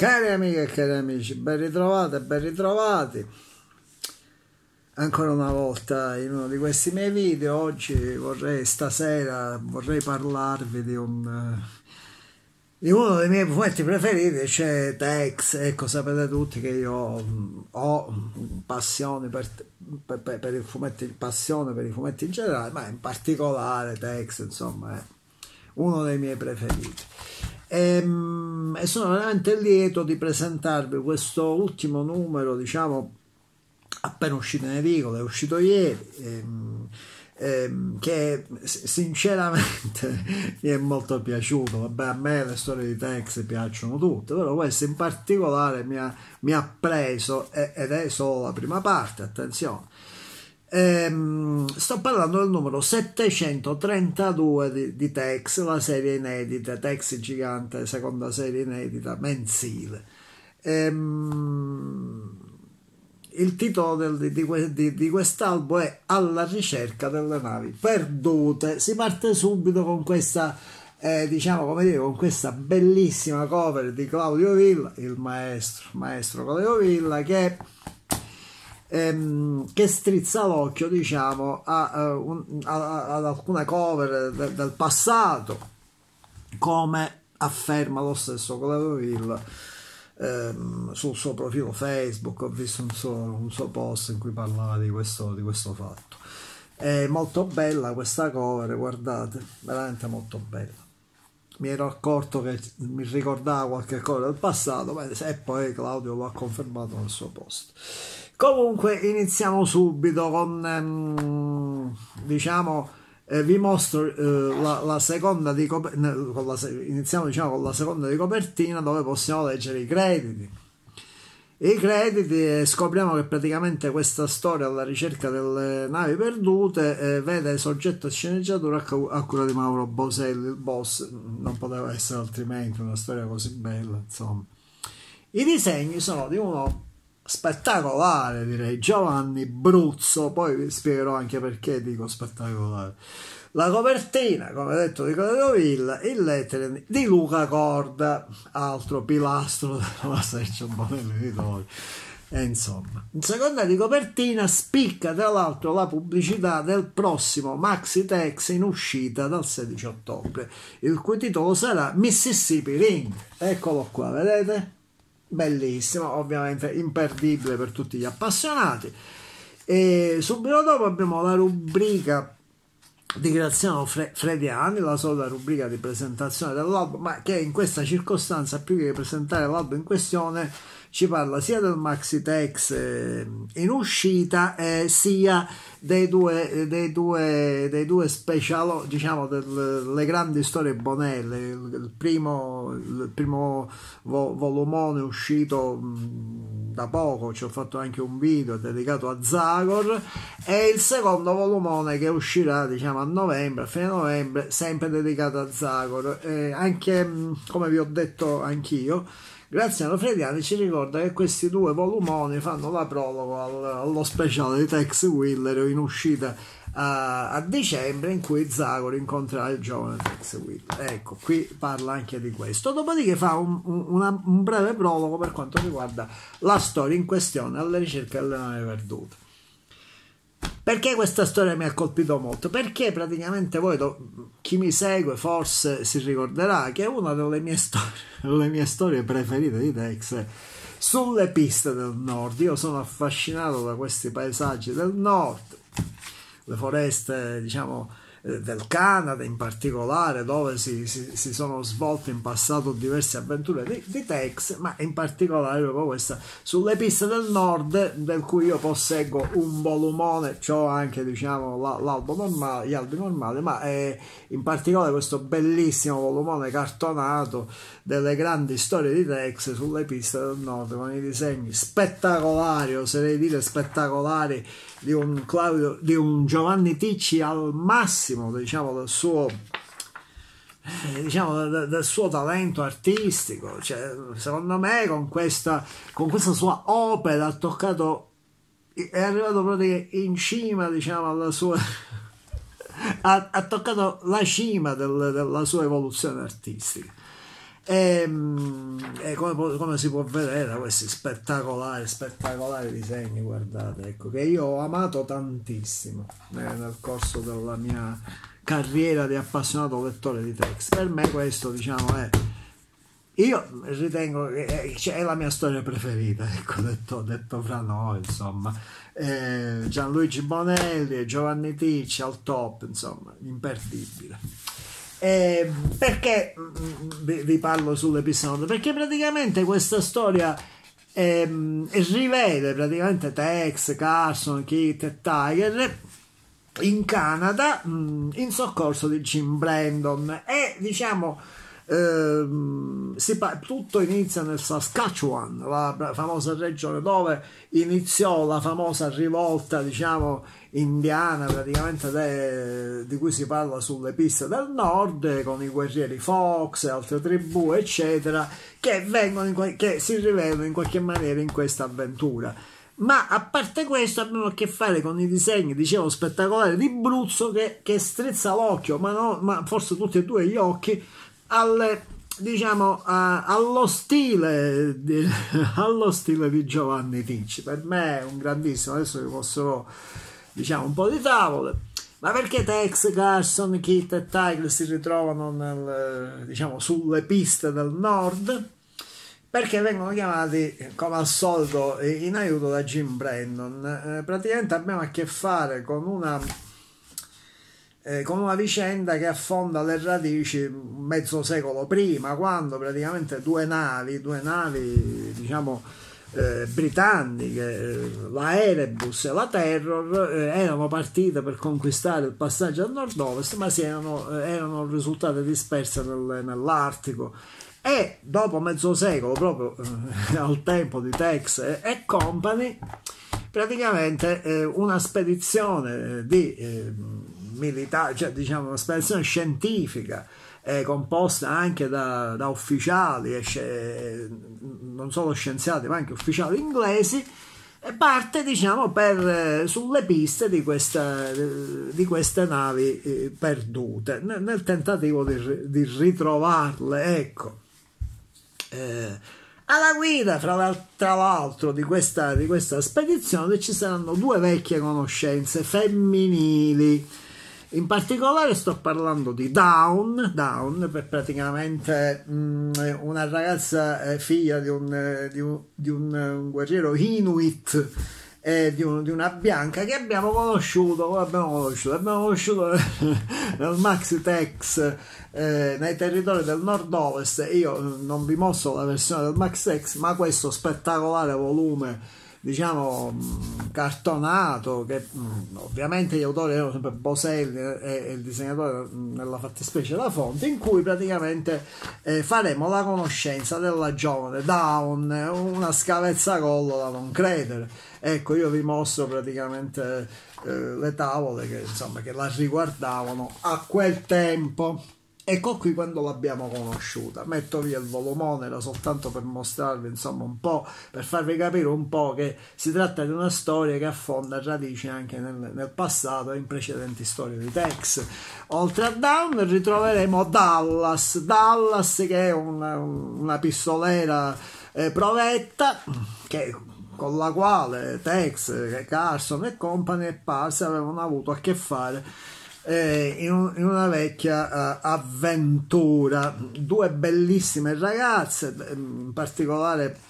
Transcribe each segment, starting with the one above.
Cari amiche e cari amici, ben ritrovati e ben ritrovati. Ancora una volta in uno di questi miei video, oggi vorrei, stasera, vorrei parlarvi di un... di uno dei miei fumetti preferiti, cioè Tex, ecco sapete tutti che io ho passione per, per, per, i fumetti, passione per i fumetti in generale, ma in particolare Tex, insomma, è uno dei miei preferiti. E, ehm, e, sono veramente lieto di presentarvi questo ultimo numero, diciamo, appena uscito in edicola, è uscito ieri. Ehm, ehm, che sinceramente mi è molto piaciuto. Vabbè, a me le storie di Tex piacciono tutte, però questo in particolare mi ha, mi ha preso ed è solo la prima parte, attenzione Ehm, sto parlando del numero 732 di, di, Tex, la serie inedita, Tex gigante, seconda serie inedita mensile. Ehm, il titolo del, di, di, di quest'album è Alla ricerca delle navi perdute. Si parte subito con questa, eh, diciamo come dire, con questa bellissima cover di Claudio Villa, il maestro, maestro Claudio Villa, che ehm, che strizza l'occhio diciamo a, a, a, ad alcune cover de, del passato come afferma lo stesso Cleveland ehm, sul suo profilo Facebook. Ho visto un suo, un suo post in cui parlava di questo, di questo fatto. È molto bella questa cover guardate veramente molto bella. Mi ero accorto che mi ricordava qualche cosa del passato e poi Claudio lo ha confermato nel suo post Comunque iniziamo subito con, ehm, diciamo, eh, vi mostro eh, la, la, seconda di copertina, iniziamo diciamo con la seconda di copertina dove possiamo leggere i crediti. I crediti e scopriamo che praticamente questa storia alla ricerca delle navi perdute eh, vede soggetto a sceneggiatura a cura di Mauro Boselli, il boss, non poteva essere altrimenti una storia così bella, insomma. I disegni sono di uno spettacolare direi. Giovanni Bruzzo poi vi spiegherò anche perché dico spettacolare. La copertina come detto di Claudio Villa il lettering di Luca Corda altro pilastro della Massaccio Bonelli di Tori e insomma in seconda di copertina spicca tra l'altro la pubblicità del prossimo Maxi Tex in uscita dal 16 ottobre il cui titolo sarà Mississippi Ring. Eccolo qua vedete bellissimo, ovviamente imperdibile per tutti gli appassionati. E subito dopo abbiamo la rubrica di Graziano Fre- Frediani, la solita rubrica di presentazione dell'album, ma che in questa circostanza, più che presentare l'album in questione, ci parla sia del Maxi Tex eh, in uscita eh, sia dei due, dei due, dei due special, diciamo, delle grandi storie Bonelle. Il, primo, il primo vo, volumone uscito mh, da poco, ci ho fatto anche un video dedicato a Zagor, e il secondo volumone che uscirà, diciamo, a novembre, a fine novembre, sempre dedicato a Zagor. Eh, anche, mh, come vi ho detto anch'io, Graziano Frediani ci ricorda che questi due volumoni fanno la prologo al, allo speciale di Tex Wheeler in uscita a, a dicembre in cui Zagor incontrerà il giovane Tex Wheeler. Ecco, qui parla anche di questo. Dopodiché fa un, un, un breve prologo per quanto riguarda la storia in questione alla ricerca delle navi perdute. Perché questa storia mi ha colpito molto? Perché praticamente voi, chi mi segue forse si ricorderà che una delle mie storie, delle mie storie preferite di Tex sulle piste del nord. Io sono affascinato da questi paesaggi del nord, le foreste, diciamo, del Canada in particolare, dove si, si, si, sono svolte in passato diverse avventure di, di, Tex, ma in particolare proprio questa sulle piste del nord, del cui io posseggo un volumone, ho anche diciamo l'albo normale, gli albi normali, ma è in particolare questo bellissimo volumone cartonato delle grandi storie di Tex sulle piste del nord con i disegni spettacolari, oserei dire spettacolari di un, Claudio, di un Giovanni Ticci al massimo diciamo, del suo eh, diciamo del, del, suo talento artistico. Cioè, secondo me con questa, con questa sua opera ha toccato è arrivato proprio in cima diciamo alla sua ha, ha toccato la cima del, della sua evoluzione artistica e, ehm, e come, come, si può vedere da questi spettacolari, spettacolari disegni, guardate, ecco, che io ho amato tantissimo nel, nel corso della mia carriera di appassionato lettore di text. Per me questo, diciamo, è io ritengo che è, cioè, è la mia storia preferita, ecco, detto, detto fra noi, insomma. Eh, Gianluigi Bonelli e Giovanni Ticci al top, insomma, imperdibile. Eh, perché mm, vi, vi, parlo sull'episodio? Perché praticamente questa storia eh, rivede praticamente Tex, Carson, Kit e Tiger in Canada mm, in soccorso di Jim Brandon e diciamo Ehm, pa- tutto inizia nel Saskatchewan, la famosa regione dove iniziò la famosa rivolta, diciamo, indiana, praticamente de- di cui si parla sulle piste del nord, con i guerrieri Fox e altre tribù, eccetera, che, que- che si rivelano in qualche maniera in questa avventura. Ma a parte questo abbiamo a che fare con i disegni, dicevo, spettacolari di Bruzzo che, che strizza l'occhio, ma, no, ma forse tutti e due gli occhi, al, diciamo, a, allo, stile di, allo stile di Giovanni Ticci. Per me è un grandissimo, adesso vi posso diciamo un po' di tavole. Ma perché Tex, Carson, Kit e Tiger si ritrovano nel, diciamo, sulle piste del nord? Perché vengono chiamati, come al solito, in aiuto da Jim Brandon. Eh, praticamente abbiamo a che fare con una eh, con una vicenda che affonda le radici mezzo secolo prima, quando praticamente due navi, due navi diciamo eh, britanniche, eh, la Erebus e la Terror, eh, erano partite per conquistare il passaggio al nord-ovest, ma erano, eh, erano risultate disperse nel, nell'Artico. E dopo mezzo secolo, proprio eh, al tempo di Tex e, e Company, praticamente una spedizione di militare, cioè diciamo una spedizione scientifica eh, composta anche da, da ufficiali, eh, non solo scienziati ma anche ufficiali inglesi, parte diciamo per, eh, sulle piste di, questa, di queste navi eh, perdute nel, nel tentativo di, di, ritrovarle ecco. Eh, alla guida fra, l'altro di questa, di questa spedizione ci saranno due vecchie conoscenze femminili in particolare sto parlando di Down, Down per praticamente mh, mm, una ragazza eh, figlia di un, eh, di un, di un, un guerriero Inuit e di, un, di, una bianca che abbiamo conosciuto, abbiamo conosciuto, abbiamo conosciuto nel Maxi Tex eh, nei territori del nord-ovest. Io non vi mostro la versione del Maxi Tex, ma questo spettacolare volume diciamo cartonato che ovviamente gli autori erano sempre Boselli e, il disegnatore nella fattispecie la fonte in cui praticamente eh, faremo la conoscenza della giovane Down una scavezza collo da non credere. Ecco io vi mostro praticamente eh, le tavole che insomma che la riguardavano a quel tempo Ecco qui quando l'abbiamo conosciuta. Metto via il volumone, era soltanto per mostrarvi, insomma, un po', per farvi capire un po' che si tratta di una storia che affonda radici anche nel, nel passato in precedenti storie di Tex. Oltre a Down ritroveremo Dallas, Dallas che è una, una pistolera eh, provetta che con la quale Tex, Carson e compagni e Pars avevano avuto a che fare eh, in, in, una vecchia uh, avventura. Due bellissime ragazze, in particolare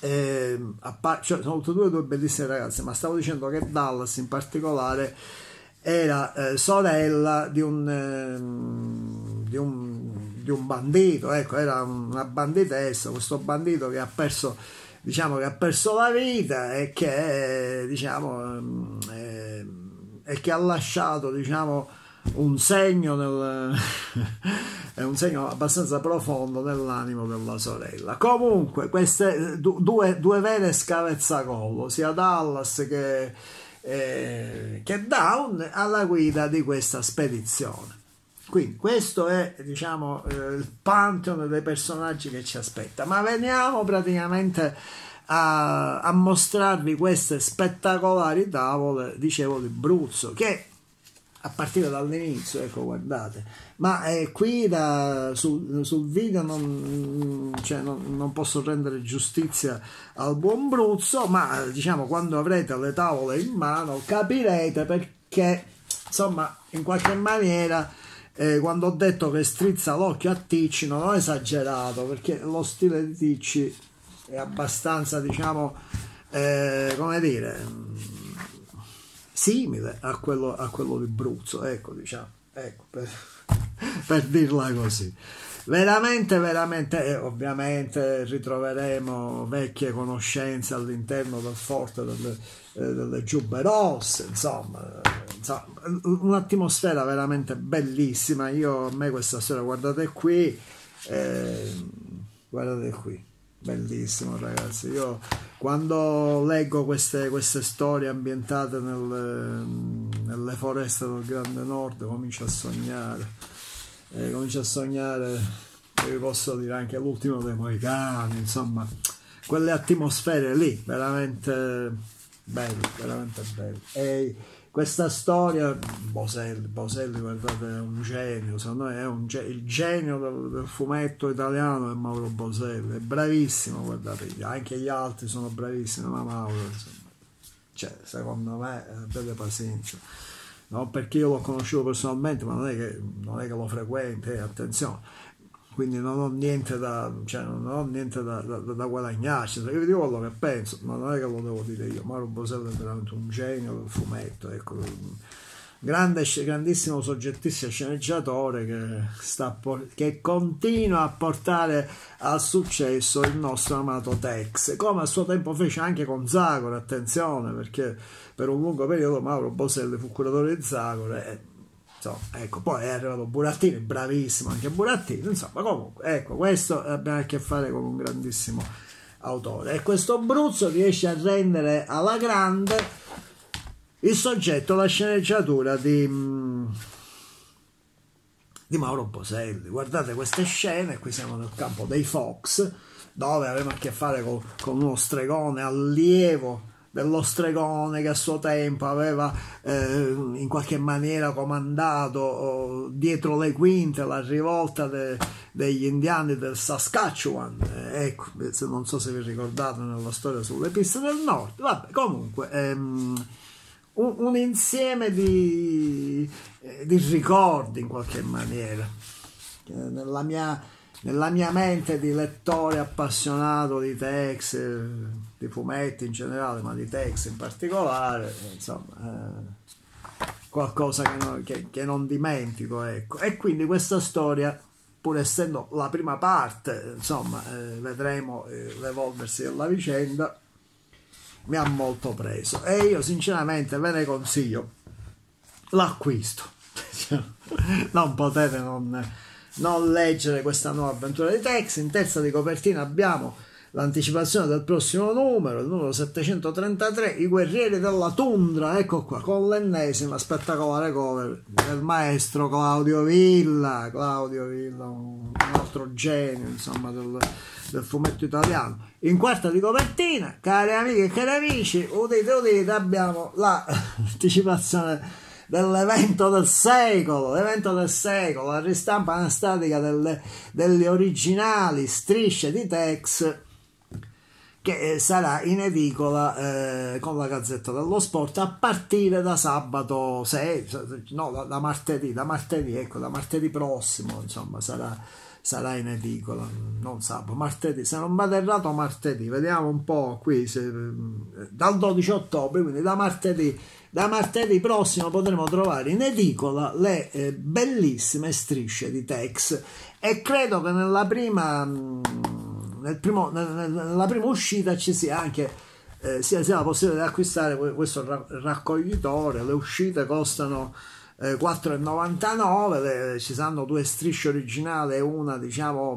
eh, cioè, sono tutte due, due bellissime ragazze, ma stavo dicendo che Dallas in particolare era eh, sorella di un, eh, di un, di un bandito, ecco, era una banditessa, questo bandito che ha perso diciamo che ha perso la vita e che diciamo eh, e che ha lasciato diciamo un segno nel, un segno abbastanza profondo nell'animo della sorella. Comunque queste due, due vere scavezzacollo sia Dallas che, eh, che Down alla guida di questa spedizione. Quindi questo è diciamo eh, il pantheon dei personaggi che ci aspetta. Ma veniamo praticamente a, a mostrarvi queste spettacolari tavole, dicevo, di Bruzzo, che a partire dall'inizio, ecco guardate, ma eh, qui da, sul, sul, video non, cioè, non, non, posso rendere giustizia al buon Bruzzo, ma diciamo quando avrete le tavole in mano capirete perché insomma in qualche maniera eh, quando ho detto che strizza l'occhio a Ticci non ho esagerato perché lo stile di Ticci è abbastanza diciamo eh, come dire simile a quello, a quello di Bruzzo, ecco, diciamo, ecco, per, per dirla così. Veramente, veramente, eh, ovviamente ritroveremo vecchie conoscenze all'interno del forte delle, eh, delle giubbe rosse, insomma, insomma, un'atmosfera veramente bellissima. Io, a me questa sera, guardate qui, eh, guardate qui, bellissimo ragazzi. Io quando leggo queste, queste storie ambientate nel, nelle foreste del grande nord comincio a sognare. Eh, comincio a sognare vi posso dire anche l'ultimo dei Moicani insomma quelle atmosfere lì veramente belli veramente belli. E questa storia, Boselli, Boselli guardate è un genio, secondo me è un, il genio del, del, fumetto italiano è Mauro Boselli, è bravissimo, guardate, anche gli altri sono bravissimi, ma Mauro, insomma, cioè, secondo me, avete pazienza. No, perché io l'ho conosciuto personalmente, ma non è che, non è che lo frequente, eh, attenzione quindi non ho niente da, cioè non ho niente da, da, da guadagnarci, io vi dico quello che penso, ma non è che lo devo dire io, Mauro Bosello è veramente un genio del fumetto, ecco, grande, grandissimo soggettissimo sceneggiatore che, sta, che continua a portare al successo il nostro amato Tex, come a suo tempo fece anche con Zagor, attenzione, perché per un lungo periodo Mauro Boselli fu curatore di Zagor e Insomma, ecco, poi è arrivato Burattini, bravissimo anche Burattini, insomma, comunque, ecco, questo abbiamo a che fare con un grandissimo autore. E questo Bruzzo riesce a rendere alla grande il soggetto, la sceneggiatura di, mm, di Mauro Boselli. Guardate queste scene, qui siamo nel campo dei Fox, dove avevamo a che fare con, con uno stregone allievo dello stregone che a suo tempo aveva eh, in qualche maniera comandato oh, dietro le quinte la rivolta de, degli indiani del Saskatchewan. Eh, ecco, non so se vi ricordate nella storia sulle piste del nord. Vabbè comunque ehm, un, un, insieme di, eh, di ricordi in qualche maniera. Nella mia nella mia mente di lettore appassionato di text, di fumetti in generale, ma di text in particolare, insomma, eh, qualcosa che non, che, che non, dimentico, ecco. E quindi questa storia, pur essendo la prima parte, insomma, eh, vedremo eh, l'evolversi della vicenda, mi ha molto preso. E io sinceramente ve ne consiglio l'acquisto. non potete non non leggere questa nuova avventura di Tex. In terza di copertina abbiamo l'anticipazione del prossimo numero, il numero 733, I guerrieri della tundra, ecco qua, con l'ennesima spettacolare cover del maestro Claudio Villa, Claudio Villa, un altro genio insomma del, del fumetto italiano. In quarta di copertina, cari amiche e cari amici, udite udite, abbiamo l'anticipazione dell'evento del secolo, l'evento del secolo, la ristampa anastatica delle, delle originali strisce di Tex che sarà in edicola eh, con la Gazzetta dello Sport a partire da sabato 6, no, da, da, martedì, da martedì, ecco, da martedì prossimo, insomma, sarà, sarà in edicola, non sabato, martedì, se non vado errato martedì, vediamo un po' qui, se, dal 12 ottobre, quindi da martedì da martedì prossimo potremo trovare in edicola le eh, bellissime strisce di Tex. E credo che nella prima, mm, nel primo, nella prima uscita ci sia anche eh, sia, sia la possibilità di acquistare questo raccoglitore. Le uscite costano 4,99 ci saranno due strisce originali e una diciamo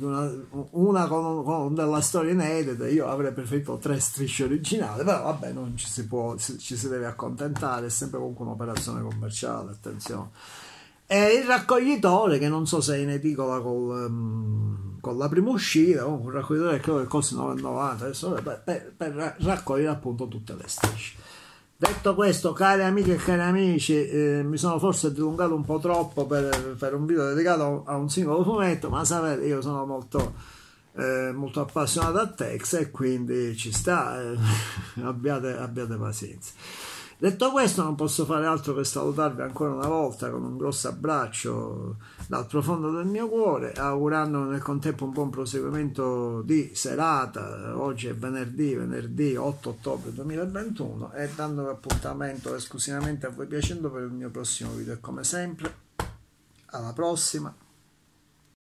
una, una con, con, della storia inedita io avrei preferito tre strisce originali però vabbè non ci si può ci si deve accontentare è sempre comunque un'operazione commerciale attenzione e il raccoglitore che non so se è in edicola col, um, con la prima uscita un raccoglitore che costa 9,90 per, per, per raccogliere appunto tutte le strisce Detto questo, cari amiche e cari amici, eh, mi sono forse dilungato un po' troppo per, per, un video dedicato a un singolo fumetto, ma sapete, io sono molto, eh, molto appassionato a Tex e quindi ci sta, eh, abbiate, abbiate pazienza. Detto questo, non posso fare altro che salutarvi ancora una volta con un grosso abbraccio dal profondo del mio cuore, augurando nel contempo un buon proseguimento di serata. Oggi è venerdì, venerdì 8 ottobre 2021 e dando appuntamento esclusivamente a voi piacendo per il mio prossimo video. E come sempre, alla prossima.